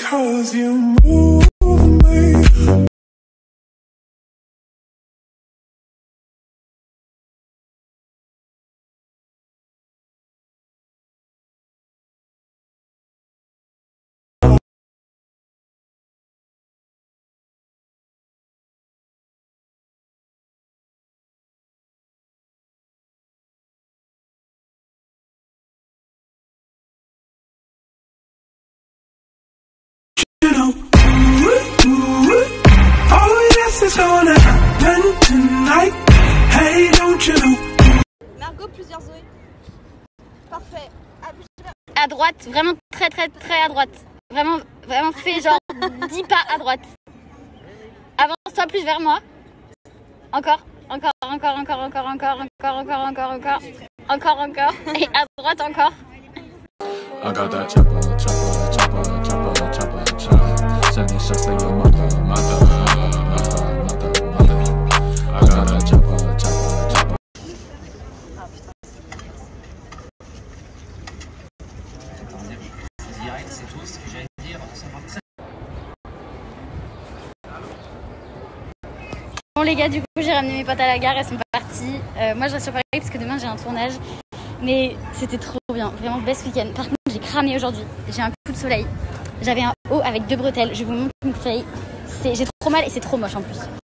Cause you move yes, it's gonna happen tonight. Hey, don't you know? Margot, plusieurs Zoé. Parfait. À plus jamais. À droite, vraiment très très très à droite. Vraiment, vraiment fais genre 10 pas à droite. Avance-toi plus vers moi. Encore, encore, encore, encore, encore, encore, encore, encore, encore, encore, encore, encore. Et à droite encore. I got that chopper, chopper, chopper, chopper, chopper, chopper. Send these shots to your mother, mother, mother, Bon les gars, du coup j'ai ramené mes potes à la gare, elles sont parties. Euh, moi je reste sur Paris parce que demain j'ai un tournage. Mais c'était trop bien, vraiment best week-end. Par contre j'ai cramé aujourd'hui, j'ai un coup de soleil. J'avais un haut avec deux bretelles, je vous montre une feuille. J'ai trop mal et c'est trop moche en plus.